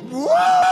Whoa!